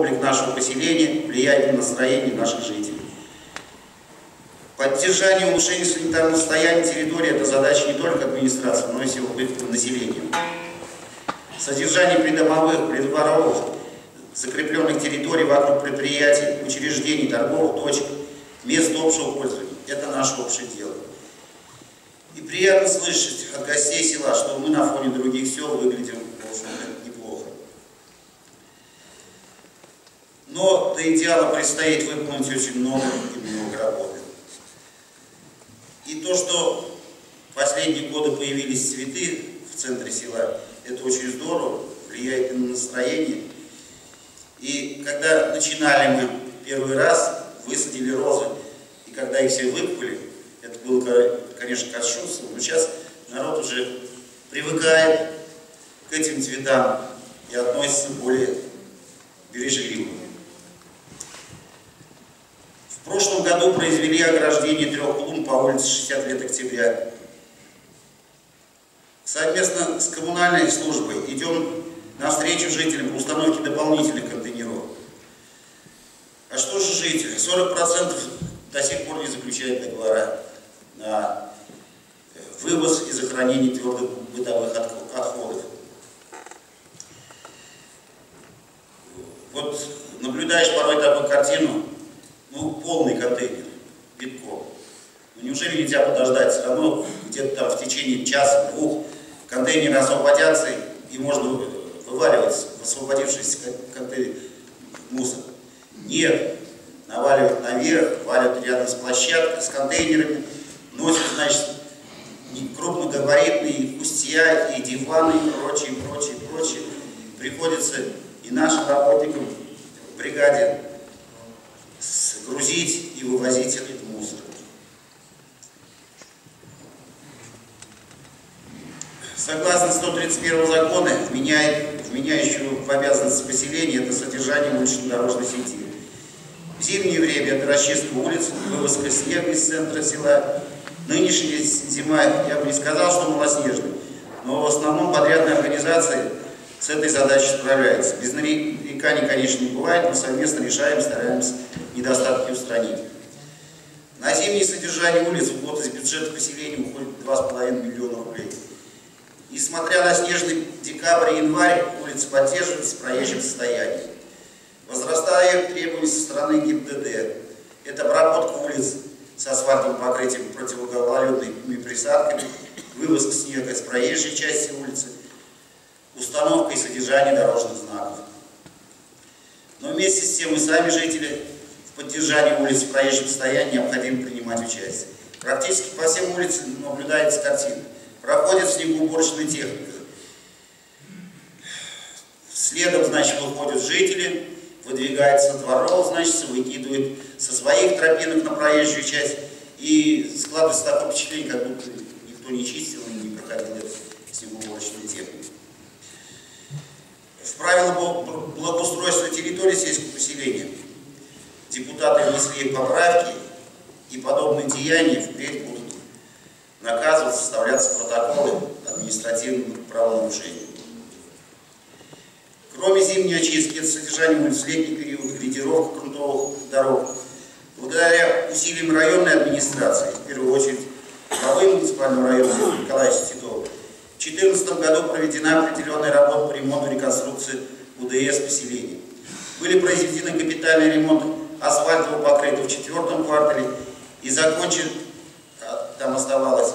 облик нашего поселения, влияет на настроение наших жителей. Поддержание и улучшение санитарного состояния территории – это задача не только администрации, но и всего населения. Содержание придомовых, придворовых, закрепленных территорий вокруг предприятий, учреждений, торговых точек, мест общего пользования – это наше общее дело. И приятно слышать от гостей села, что мы на фоне других сел выглядим, в общем Но до идеала предстоит выполнить очень много и много работы. И то, что в последние годы появились цветы в центре села, это очень здорово, влияет на настроение. И когда начинали мы первый раз, высадили розы, и когда их все выкупили, это было, конечно, кощунство, но сейчас народ уже привыкает к этим цветам и относится более бережливо. В прошлом году произвели ограждение трех клумб по улице 60 лет октября. Совместно с коммунальной службой идем навстречу жителям по установке дополнительных контейнеров. А что же жители? 40% до сих пор не заключают договора на вывоз и захоронение твердых бытовых отходов. Вот наблюдаешь порой такую картину, ну, полный контейнер, битком. Ну, неужели нельзя подождать? Все равно где-то там в течение часа-двух контейнеры освободятся, и можно вываливать в освободившийся контейнер мусор. Нет, наваливают наверх, валят рядом с площадкой, с контейнерами, носят, значит, крупногабаритные кустья, и диваны, и прочее, прочее, прочее. Приходится и нашим работникам в бригаде этот мусор. Согласно 131 закона, вменяет, вменяющего в обязанности поселения, это содержание улично-дорожной сети. В зимнее время это расчистка улиц, вывозка снега из центра села. Нынешняя зима, я бы не сказал, что малоснежная, но в основном подрядные организации с этой задачей справляются. Без нареканий, конечно, не бывает, но совместно решаем, стараемся недостатки устранить. На зимнее содержание улиц в год из бюджета поселения уходит 2,5 миллиона рублей. И смотря на снежный декабрь и январь, улицы поддерживаются в проезжем состоянии. Возрастают требования со стороны ГИБДД. Это обработка улиц с асфальтовым покрытием противогололедными присадками, вывозка снега с проезжей части улицы, установка и содержание дорожных знаков. Но вместе с тем и сами жители поддержании улиц в проезжем состоянии необходимо принимать участие. Практически по всем улицам наблюдается картина. Проходит снегоуборочная техника. Следом, значит, выходят жители, выдвигается дворов, значит, выкидывают со своих тропинок на проезжую часть. И складывается такое впечатление, как будто никто не чистил и не проходил эту снегоуборочную технику. В правила благоустройства территории сельского поселения депутаты внесли поправки, и подобные деяния впредь будут наказываться, составляться протоколы административных правонарушений. Кроме зимней очистки, это содержание улиц в летний период, грейдировка грунтовых дорог, благодаря усилиям районной администрации, в первую очередь главы муниципального района Николаевича Титова, в 2014 году проведена определенная работа по ремонту и реконструкции УДС поселений. Были произведены капитальные ремонты асфальтово покрыто в четвертом квартале и закончен, а, там оставалось,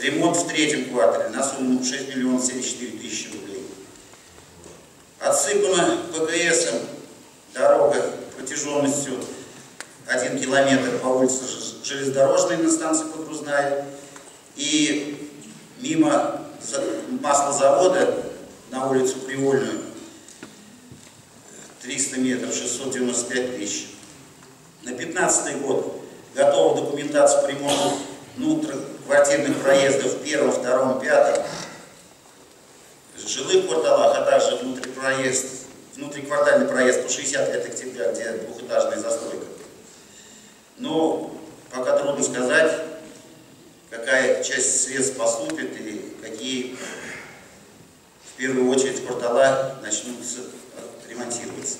ремонт в третьем квартале на сумму 6 миллионов 74 тысячи рублей. Отсыпана ПКСом дорога протяженностью 1 километр по улице железнодорожной на станции Погрузная и мимо маслозавода на улицу Привольную 300 метров, 695 тысяч. На 15 год готова документация по ремонту внутриквартирных проездов в первом, втором, пятом, жилых кварталах, а также внутрипроезд, внутриквартальный проезд по 60 лет октября, где двухэтажная застройка. Но пока трудно сказать, какая часть средств поступит и какие в первую очередь квартала начнутся ремонтироваться.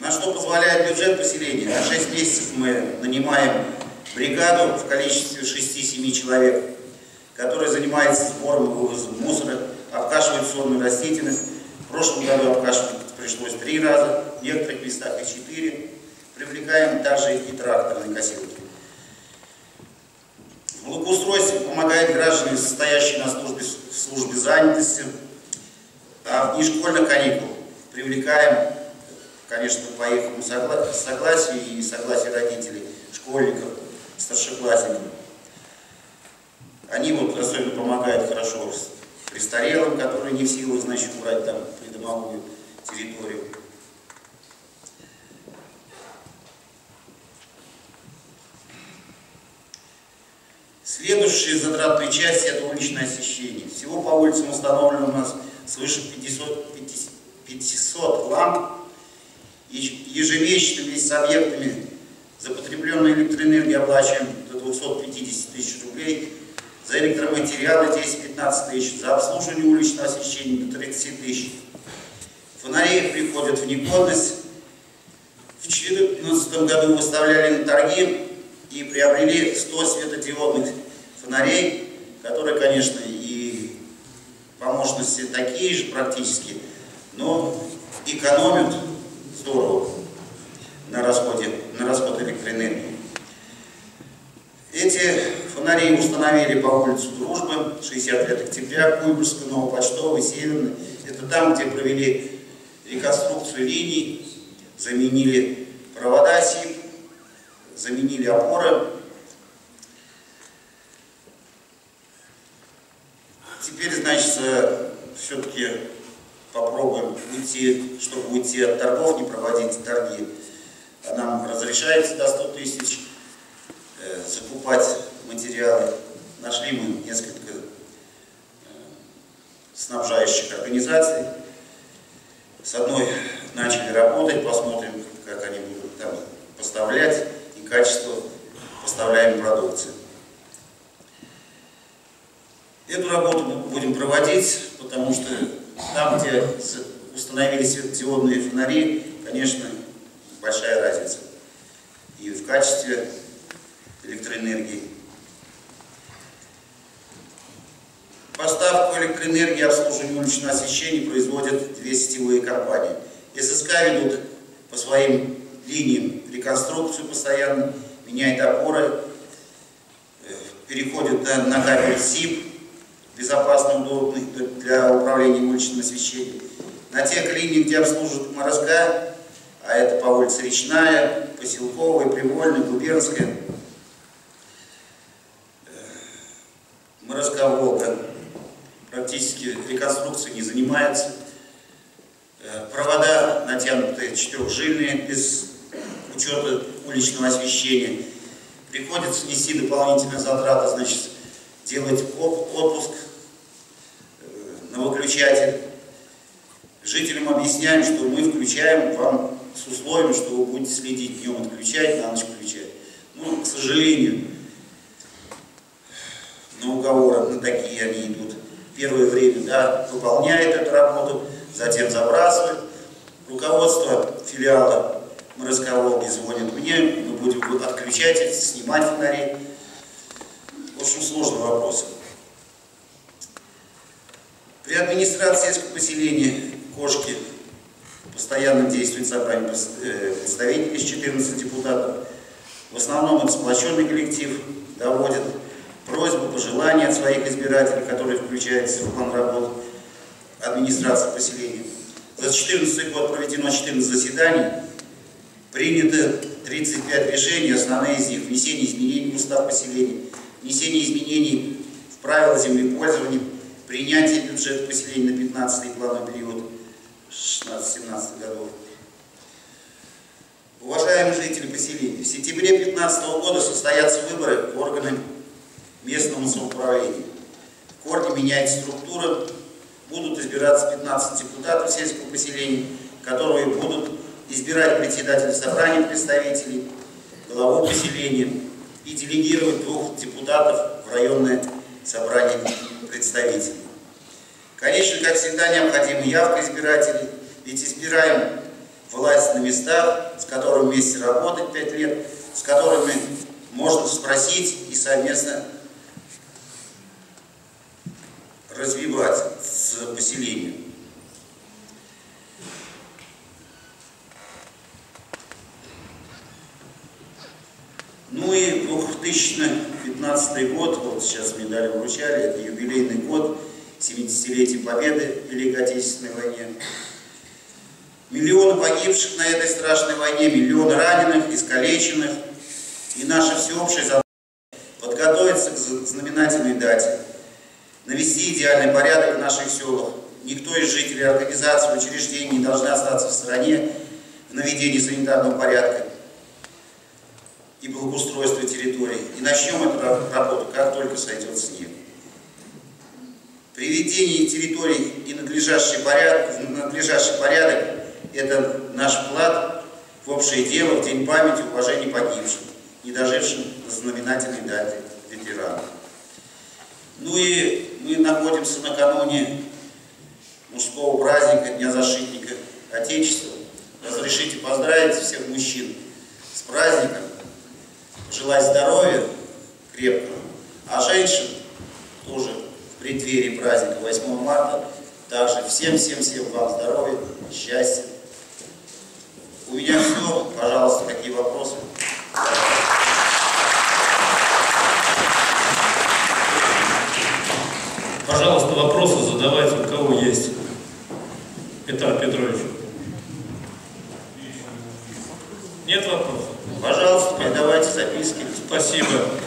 На что позволяет бюджет поселения? На 6 месяцев мы нанимаем бригаду в количестве 6-7 человек, которая занимается сбором и вывозом мусора, обкашивает сонную растительность. В прошлом году обкашивать пришлось три раза, в некоторых местах и четыре. Привлекаем также и тракторные косилки. Благоустройство помогает гражданам, состоящим на службе службе занятости, а в нешкольных каникул привлекаем, конечно, по их согласию и согласию родителей, школьников, старшеклассников. Они вот особенно помогают хорошо престарелым, которые не в силах, значит, убрать там придомовую территорию. Следующая затратная часть – это уличное освещение. Всего по улицам установлено у нас свыше 500, 500 ламп. Ежемесячно вместе с объектами за потребленную электроэнергию оплачиваем до 250 тысяч рублей. За электроматериалы 10-15 тысяч. За обслуживание уличного освещения до 30 тысяч. Фонари приходят в негодность. В 2014 году выставляли на торги и приобрели 100 светодиодных фонарей, которые, конечно, и по мощности такие же практически, но экономят здорово на расходе, на расход электроэнергии. Эти фонари установили по улице Дружбы, 60 лет октября, Куйбышевская, Новопочтовый, Северный. Это там, где провели реконструкцию линий, заменили провода СИП, заменили опоры. Теперь, значит, все-таки попробуем уйти, чтобы уйти от торгов, не проводить торги. Нам разрешается до 100 тысяч э, закупать материалы. Нашли мы несколько э, снабжающих организаций. С одной начали работать, посмотрим, как они будут там поставлять и качество поставляемой продукции. Эту работу мы будем проводить, потому что там, где установили светодиодные фонари, конечно, большая разница и в качестве электроэнергии. Поставку электроэнергии и обслуживание уличного освещения производят две сетевые компании. ССК ведут по своим линиям реконструкцию постоянно, меняет опоры, э, переходят на кабель СИП, безопасный, удобный для управления уличным освещением. На тех линиях, где обслуживают МРСК, а это по улице Речная, Поселковая, Привольная, Губернская, МРСК Волга, практически реконструкцией не занимается. Э, провода натянутые четырехжильные, без учета уличного освещения. Приходится нести дополнительные затраты, значит, делать отпуск на выключатель. Жителям объясняем, что мы включаем вам с условием, что вы будете следить днем отключать, на ночь включать. Ну, к сожалению, на уговоры на такие они идут первое время да, выполняет эту работу, затем забрасывает. Руководство филиала МРСК Волги звонит мне, мы будем отключать, снимать фонари. В общем, сложный вопрос. При администрации сельского поселения Кошки постоянно действует собрание э, представителей из 14 депутатов. В основном это сплоченный коллектив доводит просьбы, пожелания от своих избирателей, которые включаются в план работы администрации поселения. За 2014 год проведено 14 заседаний, принято 35 решений, основные из них внесение изменений в устав поселения, внесение изменений в правила землепользования, принятие бюджета поселения на 15 плановый период 16-17 годов. Уважаемые жители поселения, в сентябре 2015 года состоятся выборы в органы местному самоуправлению. В корне меняется структура, будут избираться 15 депутатов сельского поселения, которые будут избирать председателя собрания представителей, главу поселения и делегировать двух депутатов в районное собрание представителей. Конечно, как всегда, необходима явка избирателей, ведь избираем власть на местах, с которыми вместе работать пять лет, с которыми можно спросить и совместно развивать с поселением. Ну и 2015 год, вот сейчас медали вручали, это юбилейный год, 70-летие Победы в Великой Отечественной войне. Миллионы погибших на этой страшной войне, миллионы раненых, искалеченных. И наша всеобщая задача подготовиться к знаменательной дате, навести идеальный порядок в наших селах. Никто из жителей организации, учреждений не должны остаться в стороне в наведении санитарного порядка и благоустройства территорий. И начнем эту работу, как только сойдет снег. Приведение территорий и надлежащий порядок, надлежащий порядок – это наш вклад в общее дело в День памяти уважения погибшим, не дожившим до знаменательной даты ветеранов. Ну и мы находимся накануне мужского праздника, Дня защитника Отечества. Разрешите поздравить всех мужчин с праздником, желать здоровья крепкого, а женщин тоже в преддверии праздника 8 марта также всем-всем-всем вам здоровья, счастья. У меня все. Пожалуйста, какие вопросы? Пожалуйста, вопросы задавайте, у кого есть. Петр Петрович. Спасибо.